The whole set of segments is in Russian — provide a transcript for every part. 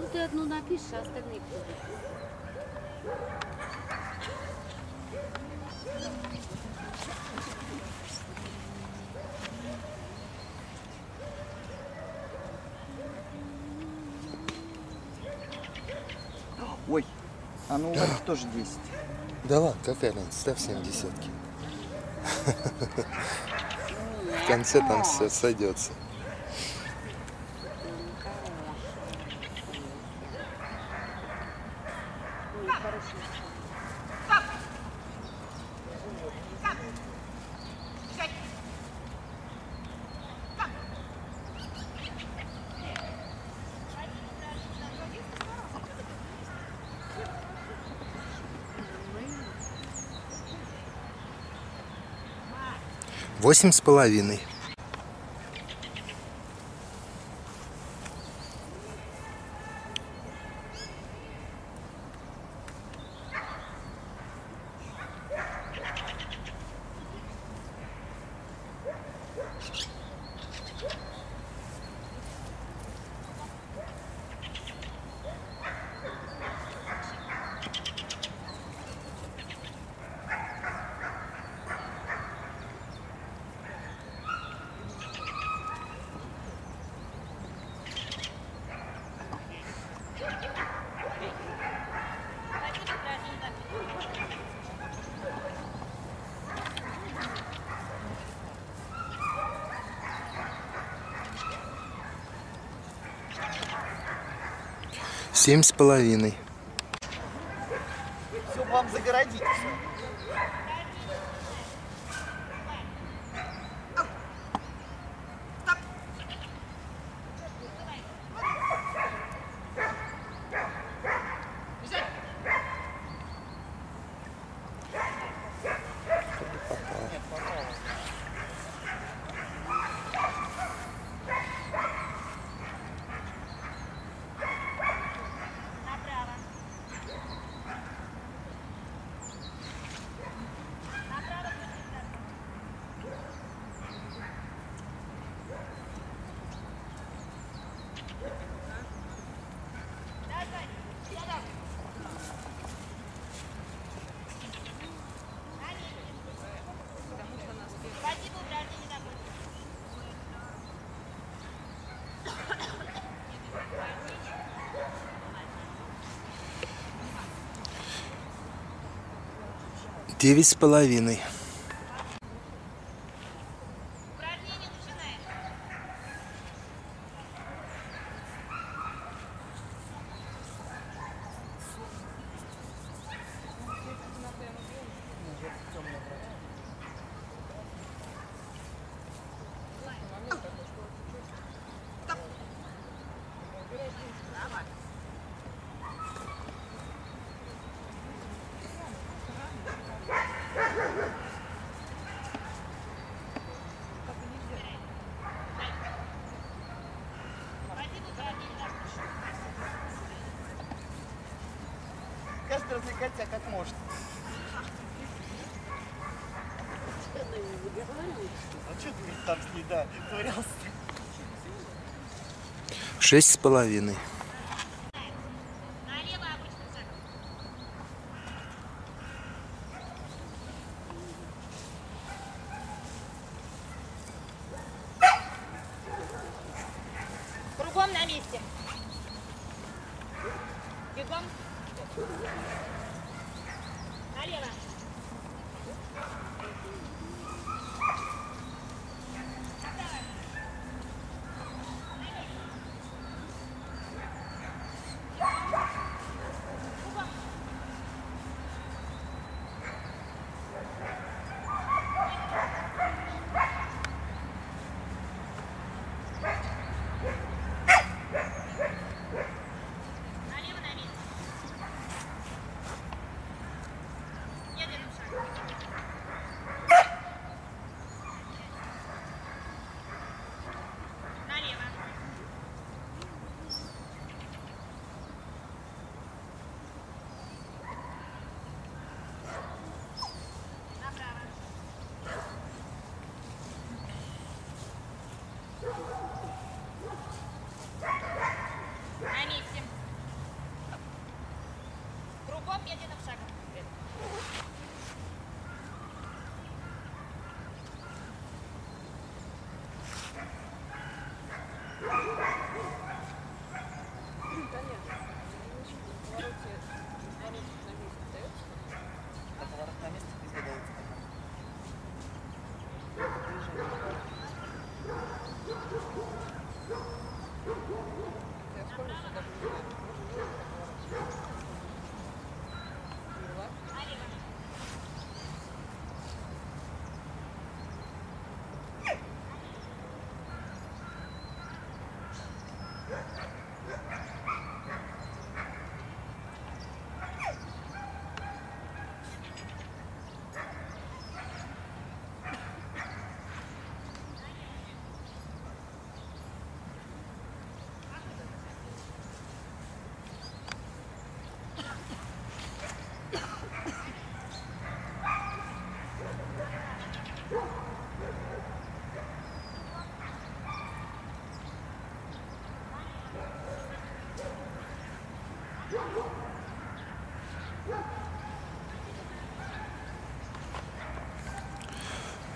Ну ты одну напишешь, а остальные? Ой, а ну у вас тоже 10. Да ладно, какая разница, ставь семь десятки. В конце там все сойдется. Ой, хороший. Восемь с половиной. Семь с половиной. Девять с половиной. Каждый развлекает себя как может. А что ты там с ней, да, ковырялся? Шесть с половиной. Кругом на месте. Бегом. Allez, va.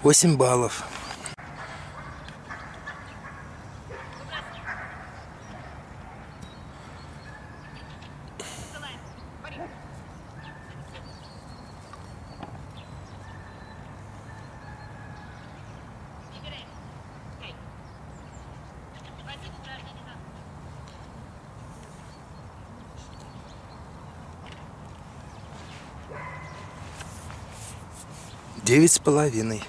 Восемь баллов. Девять с половиной.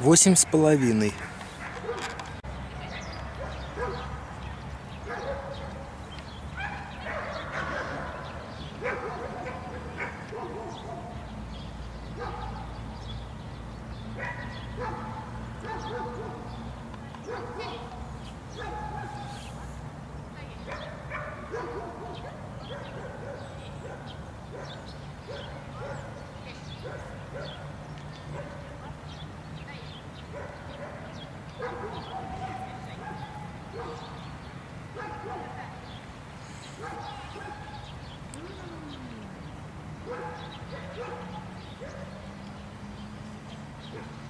Восемь с половиной. Yeah.